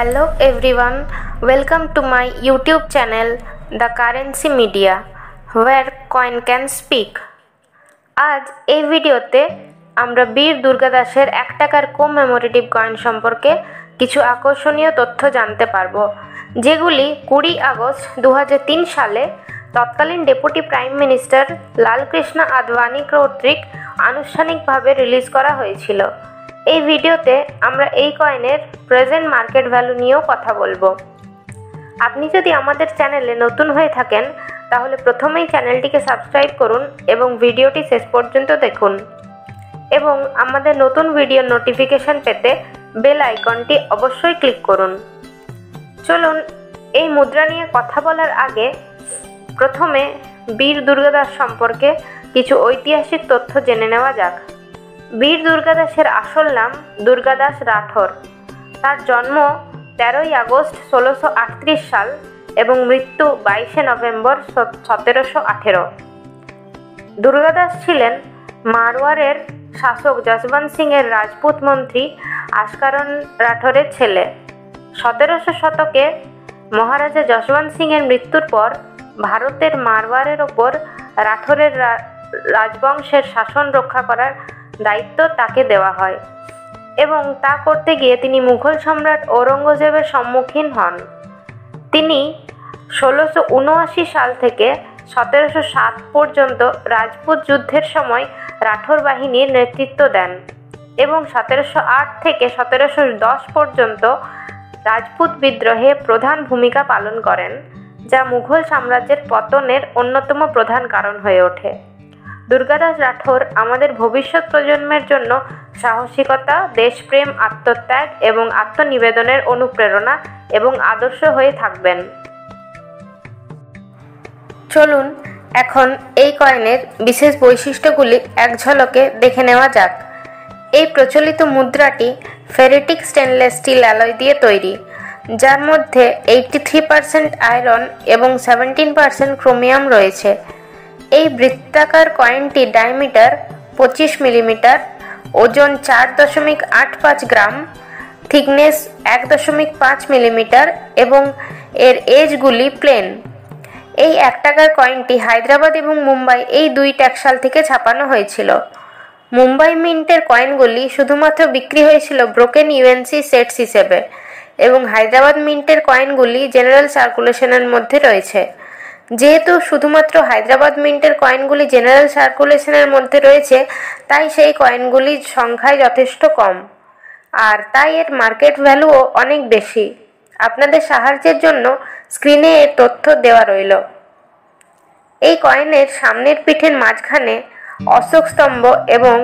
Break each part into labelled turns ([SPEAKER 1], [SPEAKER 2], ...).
[SPEAKER 1] Hello everyone, welcome to my YouTube channel The Currency Media where coin can speak. আজ এই ভিডিওতে আমরা বীর দুর্গাদাসের এক টাকার কোমেমোরেটিভ কয়েন সম্পর্কে কিছু আকর্ষণীয় তথ্য জানতে পারব যেগুলি কুড়ি আগস্ট দু হাজার তিন সালে তৎকালীন deputy prime minister Lalkrishna Advani কর্তৃক আনুষ্ঠানিকভাবে রিলিজ করা হয়েছিল এই ভিডিওতে আমরা এই কয়েনের প্রেজেন্ট মার্কেট ভ্যালু নিয়েও কথা বলব। আপনি যদি আমাদের চ্যানেলে নতুন হয়ে থাকেন, তাহলে প্রথমেই চ্যানেলটিকে সাবস্ক্রাইব করুন এবং ভিডিওটি শেষ পর্যন্ত দেখুন। এবং আমাদের নতুন ভিডিওর নোটিফিকেশন পেতে বেল আইকনটি অবশ্যই ক্লিক করুন। চলুন, এই মুদ্রা নিয়ে কথা বলার আগে প্রথমে বীর দুর্গাদাস সম্পর্কে কিছু ঐতিহাসিক তথ্য জেনে নেওয়া যাক। বীর দুর্গাদাসের আসল নাম দুর্গাদাস রাঠোর তার জন্ম তেরোই আগস্ট ষোলোশো সাল এবং মৃত্যু বাইশে নভেম্বর সতেরোশো আঠেরো। দুর্গাদাস ছিলেন মারওয়ারের শাসক যশবন্ত সিংয়ের রাজপুত মন্ত্রী আশকারণ রাঠোরের ছেলে। সতেরোশো শতকে মহারাজা যশবন্ত সিংয়ের মৃত্যুর পর ভারতের মারওয়ারের ওপর রাঠোরের রাজবংশের শাসন রক্ষা করার দায়িত্ব তাকে দেওয়া হয় এবং তা করতে গিয়ে তিনি মুঘল সম্রাট ঔরঙ্গজেবের সম্মুখীন হন। তিনি ষোলোশো উনআশি সাল থেকে সতেরোশো সাত পর্যন্ত রাজপুত যুদ্ধের সময় রাঠোর বাহিনীর নেতৃত্ব দেন এবং সতেরোশো আট থেকে সতেরোশো দশ পর্যন্ত রাজপুত বিদ্রোহে প্রধান ভূমিকা পালন করেন, যা মুঘল সাম্রাজ্যের পতনের অন্যতম প্রধান কারণ হয়ে ওঠে। দুর্গাদাস রাঠোর আমাদের ভবিষ্যৎ প্রজন্মের জন্য সাহসিকতা, দেশপ্রেম, আত্মত্যাগ এবং আত্মনিবেদনের অনুপ্রেরণা এবং আদর্শ হয়ে থাকবেন। চলুন এখন এই কয়েনের বিশেষ বৈশিষ্ট্যগুলি এক ঝলকে দেখে নেওয়া যাক। এই প্রচলিত মুদ্রাটি ফেরিটিক স্টেনলেস স্টিল অ্যালয় দিয়ে তৈরি, যার মধ্যে এইটটি থ্রি পার্সেন্ট আয়রন এবং সেভেন্টিন পার্সেন্ট ক্রোমিয়াম রয়েছে। এই বৃত্তাকার কয়েনটি ডায়মিটার পঁচিশ মিলিমিটার ওজন চার দশমিক আট পাঁচ গ্রাম থিকনেস এক দশমিক পাঁচ মিলিমিটার এবং এর এজগুলি প্লেন এই এক টাকার কয়েনটি হায়দ্রাবাদ এবং মুম্বাই এই দুই ট্যাক্সাল থেকে ছাপানো হয়েছিল। মুম্বাই মিন্টের কয়েনগুলি শুধুমাত্র বিক্রি হয়েছিল ব্রোকেন ইউএনসি সেটস হিসেবে এবং হায়দ্রাবাদ মিন্টের কয়েনগুলি জেনারেল সার্কুলেশনের মধ্যে রয়েছে। যেহেতু শুধুমাত্র হায়দ্রাবাদ মিন্টের কয়েনগুলি জেনারেল সার্কুলেশনের মধ্যে রয়েছে, তাই সেই কয়েনগুলির সংখ্যায় যথেষ্ট কম। আর তাই এর মার্কেট ভ্যালুও অনেক বেশি। আপনাদের সাহায্যের জন্য স্ক্রিনে এর তথ্য দেওয়া রইল। এই কয়েনের সামনের পিঠের মাঝখানে অশোক স্তম্ভ এবং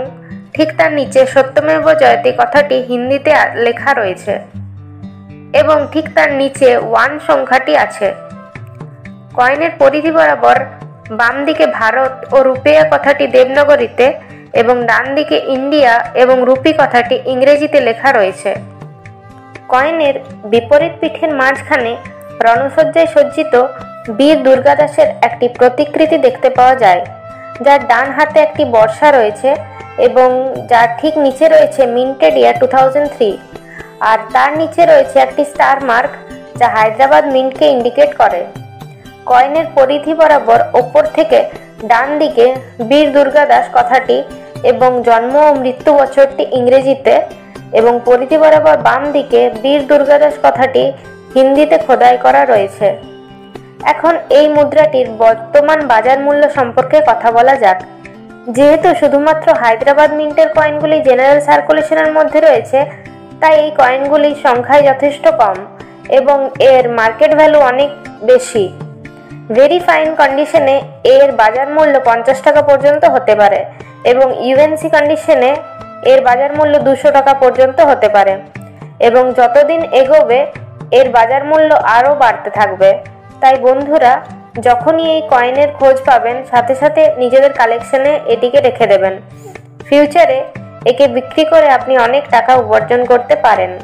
[SPEAKER 1] ঠিক তার নিচে সত্যমেব জয়তী কথাটি হিন্দিতে লেখা রয়েছে। এবং ঠিক তার নিচে ওয়ান সংখ্যাটি আছে। কয়েনের পরিধি বরাবর বাম দিকে ভারত ও রুপেয়া কথাটি দেবনগরীতে এবং ডান দিকে ইন্ডিয়া এবং রুপি কথাটি ইংরেজিতে লেখা রয়েছে। কয়েনের বিপরীত পিঠের মাঝখানে রণসজ্জায় সজ্জিত বীর দুর্গাদাসের একটি প্রতিকৃতি দেখতে পাওয়া যায়, যার ডান হাতে একটি বর্ষা রয়েছে এবং যার ঠিক নিচে রয়েছে মিন্টেড ইয়ার টু আর তার নিচে রয়েছে একটি স্টার মার্ক, যা হায়দ্রাবাদ মিন্টকে ইন্ডিকেট করে। কয়েনের পরিধি বরাবর ওপর থেকে ডান দিকে বীর দুর্গাদাস কথাটি এবং জন্ম ও মৃত্যু বছরটি ইংরেজিতে এবং পরিধি বরাবর বাম দিকে বীর দুর্গাদাস কথাটি হিন্দিতে খোদাই করা রয়েছে। এখন এই মুদ্রাটির বর্তমান বাজার মূল্য সম্পর্কে কথা বলা যাক। যেহেতু শুধুমাত্র হায়দ্রাবাদ মিন্টের কয়েনগুলি জেনারেল সার্কুলেশনের মধ্যে রয়েছে, তাই এই কয়েনগুলির সংখ্যায় যথেষ্ট কম এবং এর মার্কেট ভ্যালু অনেক বেশি। ভেরি ফাইন কন্ডিশনে এর বাজার মূল্য পঞ্চাশ টাকা পর্যন্ত হতে পারে এবং ইউএনসি কন্ডিশনে এর বাজার মূল্য দুশো টাকা পর্যন্ত হতে পারে। এবং যতদিন এগোবে, এর বাজার মূল্য আরও বাড়তে থাকবে। তাই বন্ধুরা, যখনই এই কয়েনের খোঁজ পাবেন, সাথে সাথে নিজেদের কালেকশনে এটিকে রেখে দেবেন। ফিউচারে একে বিক্রি করে আপনি অনেক টাকা উপার্জন করতে পারেন।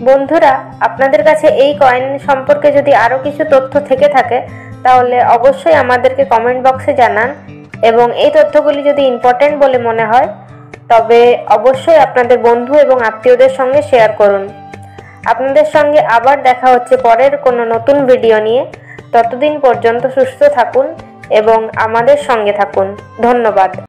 [SPEAKER 1] বন্ধুরা, আপনাদের কাছে এই কয়েন সম্পর্কে যদি আরও কিছু তথ্য থেকে থাকে তাহলে অবশ্যই আমাদেরকে কমেন্ট বক্সে জানান। এবং এই তথ্যগুলি যদি ইম্পর্টেন্ট বলে মনে হয়, তবে অবশ্যই আপনাদের বন্ধু এবং আত্মীয়দের সঙ্গে শেয়ার করুন। আপনাদের সঙ্গে আবার দেখা হচ্ছে পরের কোনো নতুন ভিডিও নিয়ে। ততদিন পর্যন্ত সুস্থ থাকুন এবং আমাদের সঙ্গে থাকুন। ধন্যবাদ।